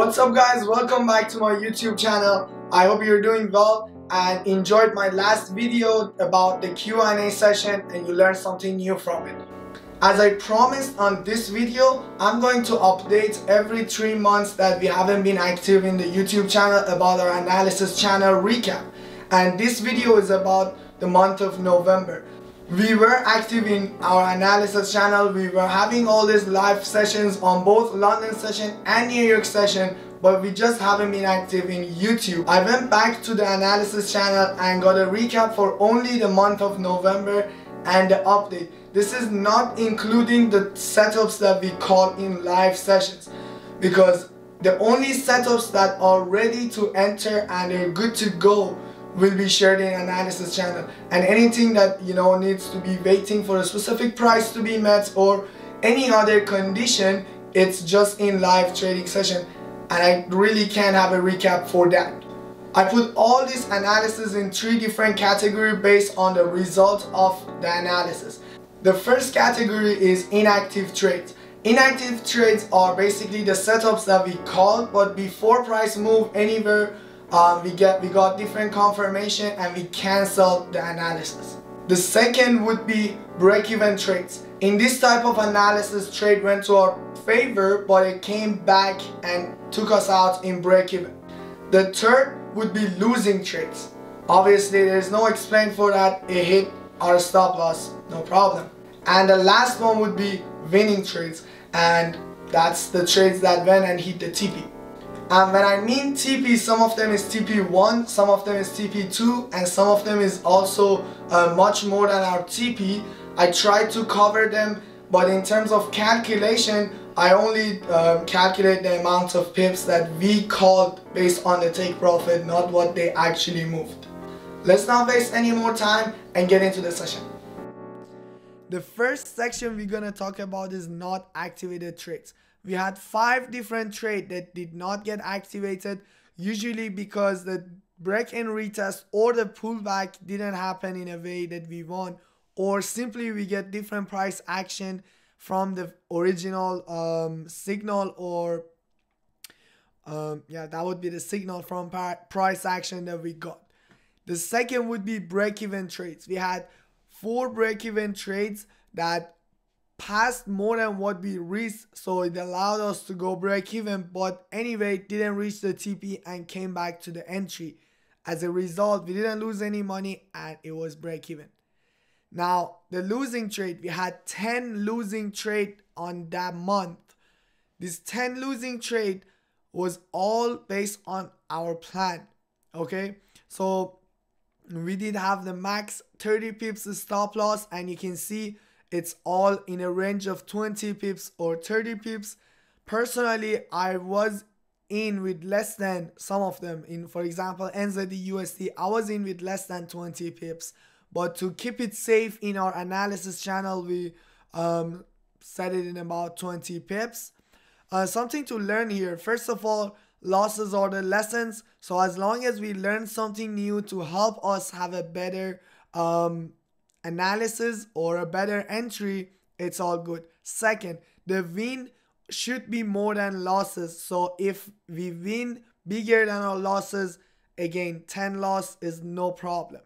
What's up guys, welcome back to my YouTube channel. I hope you're doing well and enjoyed my last video about the Q&A session and you learned something new from it. As I promised on this video, I'm going to update every 3 months that we haven't been active in the YouTube channel about our analysis channel recap. And this video is about the month of November we were active in our analysis channel. We were having all these live sessions on both london session and new york session but we just haven't been active in youtube. I went back to the analysis channel and got a recap for only the month of november and the update. This is not including the setups that we call in live sessions because the only setups that are ready to enter and are good to go will be shared in analysis channel and anything that you know needs to be waiting for a specific price to be met or any other condition it's just in live trading session and I really can't have a recap for that. I put all this analysis in three different categories based on the result of the analysis. The first category is inactive trades. Inactive trades are basically the setups that we call but before price move anywhere um, we get we got different confirmation and we canceled the analysis. The second would be break-even trades. In this type of analysis, trade went to our favor, but it came back and took us out in break-even. The third would be losing trades. Obviously, there's no explain for that. It hit our stop loss, no problem. And the last one would be winning trades. And that's the trades that went and hit the TP. And when I mean TP, some of them is TP1, some of them is TP2, and some of them is also uh, much more than our TP. I try to cover them, but in terms of calculation, I only uh, calculate the amount of pips that we called based on the take profit, not what they actually moved. Let's not waste any more time and get into the session. The first section we're gonna talk about is not activated trades we had five different trades that did not get activated usually because the break and retest or the pullback didn't happen in a way that we want or simply we get different price action from the original um, signal or um, yeah that would be the signal from price action that we got. The second would be break-even trades. We had four break-even trades that passed more than what we reached so it allowed us to go break even but anyway didn't reach the TP and came back to the entry. As a result we didn't lose any money and it was break even. Now the losing trade we had 10 losing trade on that month. This 10 losing trade was all based on our plan okay? So we did have the max 30 pips stop loss and you can see it's all in a range of 20 pips or 30 pips. Personally i was in with less than some of them. In for example nzd USD, i was in with less than 20 pips. But to keep it safe in our analysis channel we um, set it in about 20 pips. Uh, something to learn here. First of all losses are the lessons. So as long as we learn something new to help us have a better um, analysis or a better entry, it's all good. Second, the win should be more than losses. So if we win bigger than our losses, again, 10 loss is no problem.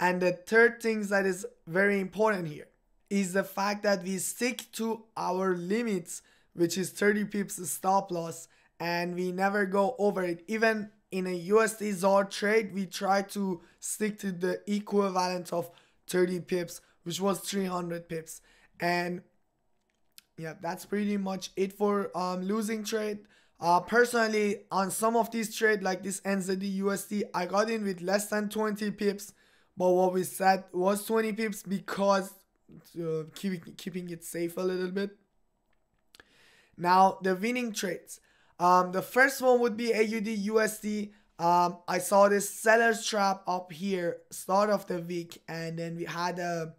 And the third thing that is very important here is the fact that we stick to our limits, which is 30 pips stop loss, and we never go over it. Even in a USD ZAR trade, we try to stick to the equivalent of 30 pips, which was 300 pips. And yeah, that's pretty much it for um, losing trade. Uh, personally, on some of these trade like this NZD USD, I got in with less than 20 pips. But what we said was 20 pips because uh, keeping, keeping it safe a little bit. Now, the winning trades. Um, the first one would be AUD USD. Um, I saw this seller's trap up here start of the week, and then we had a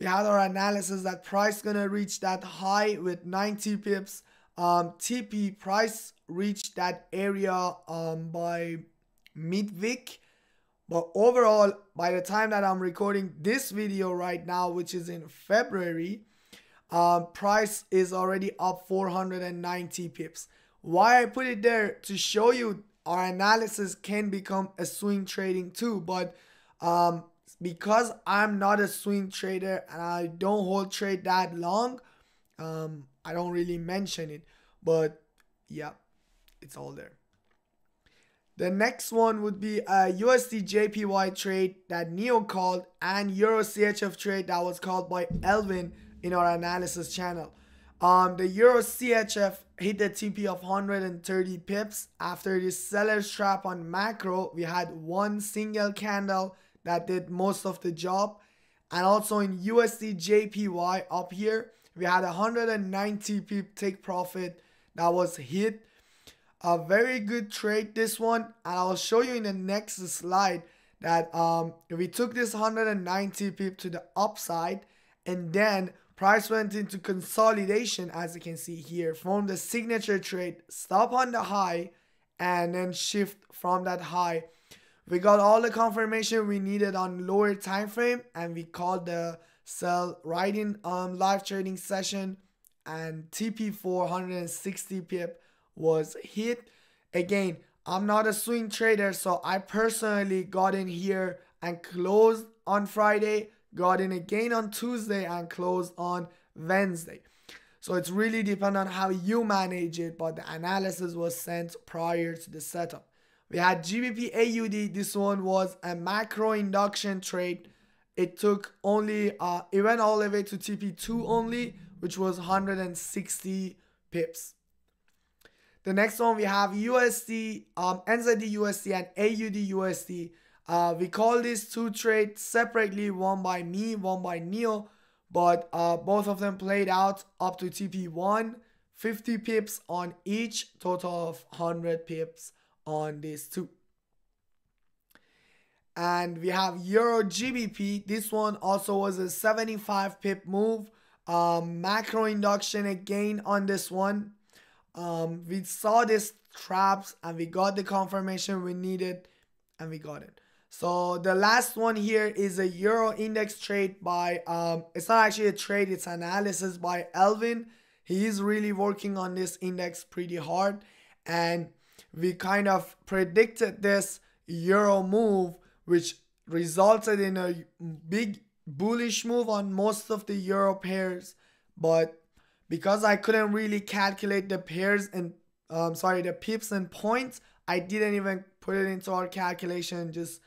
we had our analysis that price gonna reach that high with 90 pips. Um, TP price reached that area um, by midweek. But overall, by the time that I'm recording this video right now, which is in February, um, price is already up 490 pips. why I put it there to show you our analysis can become a swing trading too. But um, because I'm not a swing trader and I don't hold trade that long, um, I don't really mention it. But yeah, it's all there. The next one would be a USD JPY trade that Neo called and Euro CHF trade that was called by Elvin in our analysis channel. Um, the Euro CHF hit the TP of 130 pips. After the seller's trap on macro, we had one single candle that did most of the job. And also in USD JPY up here, we had 190 pip take profit that was hit. A very good trade this one. And I'll show you in the next slide that um, we took this 190 pip to the upside and then Price went into consolidation, as you can see here, formed a signature trade, stop on the high, and then shift from that high. We got all the confirmation we needed on lower time frame, and we called the sell right in um, live trading session, and TP 460 pip was hit. Again, I'm not a swing trader, so I personally got in here and closed on Friday got in again on Tuesday and closed on Wednesday. So it's really depend on how you manage it, but the analysis was sent prior to the setup. We had GBP AUD. This one was a macro induction trade. It took only, uh, it went all the way to TP2 only, which was 160 pips. The next one we have USD, um, NZD USD and AUD USD. Uh, we call these two trades separately, one by me, one by Neil, but uh, both of them played out up to TP1, 50 pips on each, total of 100 pips on these two. And we have Euro GBP. This one also was a 75 pip move. Um, macro induction again on this one. Um, we saw this traps and we got the confirmation we needed and we got it. So the last one here is a Euro index trade by, um, it's not actually a trade, it's analysis by Elvin. He is really working on this index pretty hard. And we kind of predicted this Euro move, which resulted in a big bullish move on most of the Euro pairs. But because I couldn't really calculate the pairs and, um, sorry, the pips and points, I didn't even put it into our calculation, just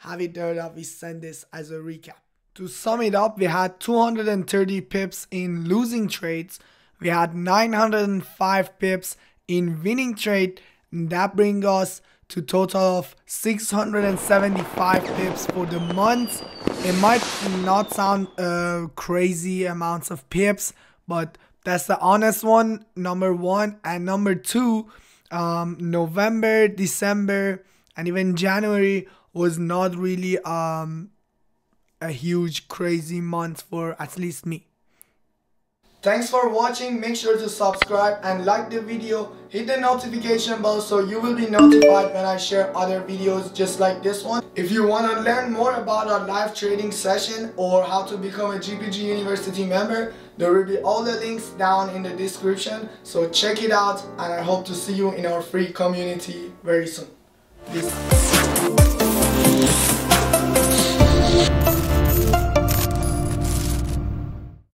have it there that we send this as a recap. To sum it up, we had 230 pips in losing trades. We had 905 pips in winning trade. And that brings us to total of 675 pips for the month. It might not sound uh, crazy amounts of pips, but that's the honest one, number one. And number two, um, November, December, and even January was not really um, a huge crazy month for at least me. Thanks for watching. Make sure to subscribe and like the video. Hit the notification bell so you will be notified when I share other videos just like this one. If you want to learn more about our live trading session or how to become a GPG University member, there will be all the links down in the description. So check it out and I hope to see you in our free community very soon. Peace.